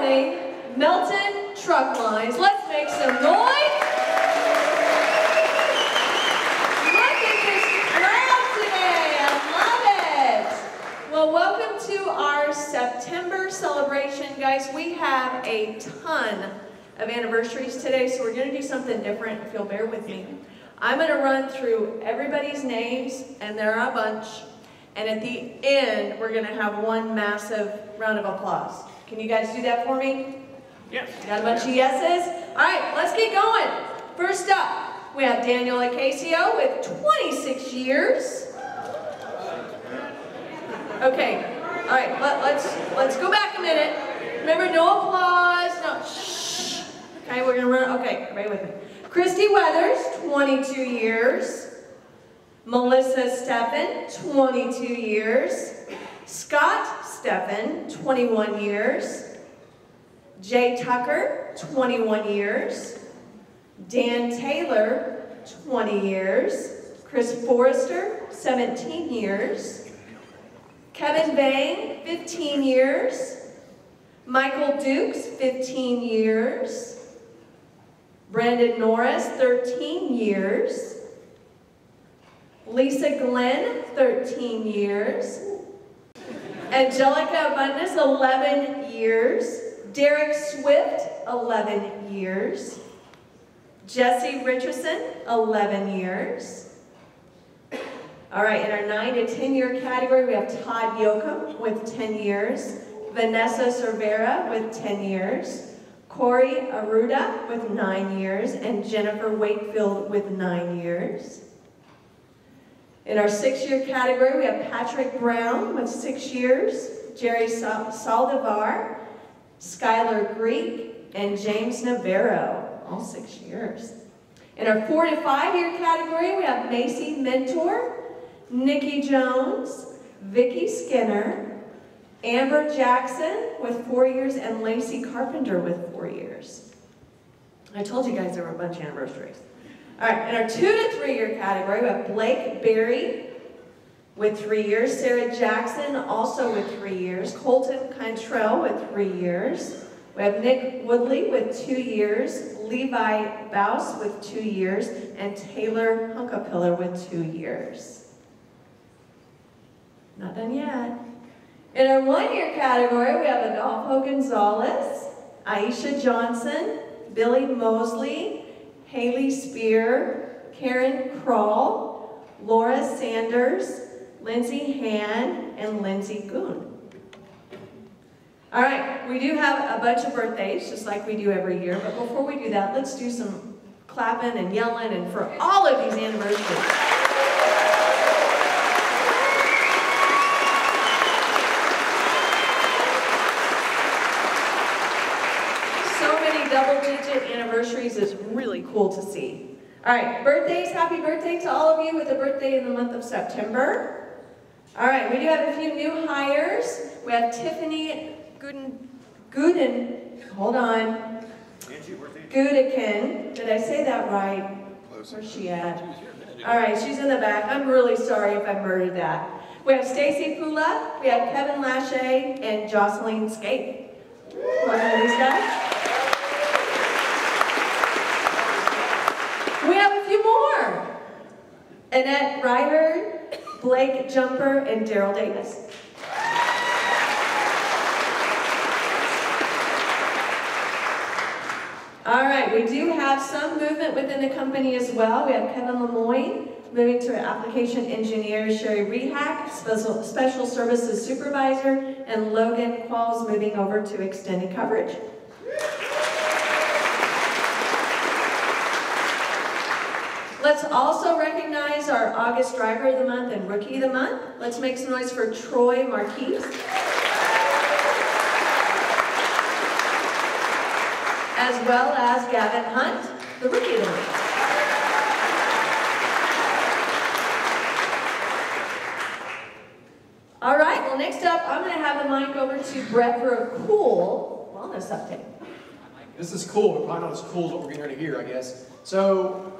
morning, Melton Truck Lines. Let's make some noise. Look at this crowd today. I love it. Well, welcome to our September celebration, guys. We have a ton of anniversaries today, so we're going to do something different if you'll bear with me. I'm going to run through everybody's names, and there are a bunch. And at the end, we're going to have one massive round of applause. Can you guys do that for me? Yes. Got a bunch of yeses? All right, let's get going. First up, we have Daniel Acasio with 26 years. Okay, all right, let, let's, let's go back a minute. Remember, no applause, no, shh. Okay, we're gonna run, okay, everybody with me. Christy Weathers, 22 years. Melissa Steffen, 22 years. Scott Steffen, 21 years. Jay Tucker, 21 years. Dan Taylor, 20 years. Chris Forrester, 17 years. Kevin Bang, 15 years. Michael Dukes, 15 years. Brandon Norris, 13 years. Lisa Glenn, 13 years. Angelica Abundance, 11 years. Derek Swift, 11 years. Jesse Richardson, 11 years. All right, in our 9 to 10 year category, we have Todd Yoakum with 10 years. Vanessa Cervera with 10 years. Corey Aruda with 9 years. And Jennifer Wakefield with 9 years. In our six-year category, we have Patrick Brown with six years, Jerry Saldivar, Skylar Greek, and James Navarro, all six years. In our four to five-year category, we have Macy Mentor, Nikki Jones, Vicki Skinner, Amber Jackson with four years, and Lacey Carpenter with four years. I told you guys there were a bunch of anniversaries. All right, in our two to three year category, we have Blake Berry with three years, Sarah Jackson also with three years, Colton Cantrell with three years. We have Nick Woodley with two years, Levi Baus with two years, and Taylor Hunkapiller with two years. Not done yet. In our one-year category, we have Adolfo Gonzalez, Aisha Johnson, Billy Mosley, Haley Spear, Karen Kroll, Laura Sanders, Lindsay Han, and Lindsay Goon. All right, we do have a bunch of birthdays, just like we do every year, but before we do that, let's do some clapping and yelling and for all of these anniversaries. Double-digit anniversaries is really cool to see. All right, birthdays, happy birthday to all of you with a birthday in the month of September. All right, we do have a few new hires. We have Tiffany Gooden, Gooden hold on, Gudikin. Did I say that right? Where's she at? All right, she's in the back. I'm really sorry if I murdered that. We have Stacy Pula, we have Kevin Lachey, and Jocelyn Skate. One of these guys. Blake Jumper, and Daryl Davis. All right, we do have some movement within the company as well. We have Kevin Lemoyne moving to application engineer, Sherry Rehack, special, special services supervisor, and Logan Qualls moving over to extended coverage. Let's also recognize our August Driver of the Month and Rookie of the Month. Let's make some noise for Troy Marquise. As well as Gavin Hunt, the Rookie of the Month. All right, well next up, I'm going to have the mic over to Brett for a cool wellness update. This is cool, but probably not as cool as what we're going to hear, I guess. So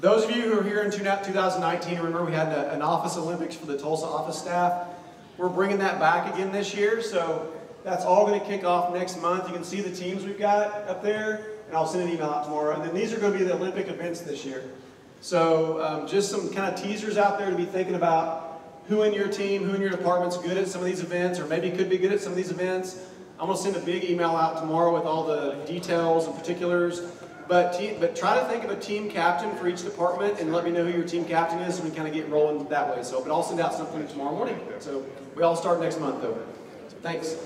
those of you who are here in 2019, remember we had an office Olympics for the Tulsa office staff. We're bringing that back again this year, so that's all going to kick off next month. You can see the teams we've got up there, and I'll send an email out tomorrow. And then these are going to be the Olympic events this year. So um, just some kind of teasers out there to be thinking about who in your team, who in your department's good at some of these events, or maybe could be good at some of these events. I'm going to send a big email out tomorrow with all the details and particulars. But, te- but try to think of a team captain for each department and let me know who your team captain is and we kind of get rolling that way. So, but I'll send out something tomorrow morning. So we all start next month though. Thanks.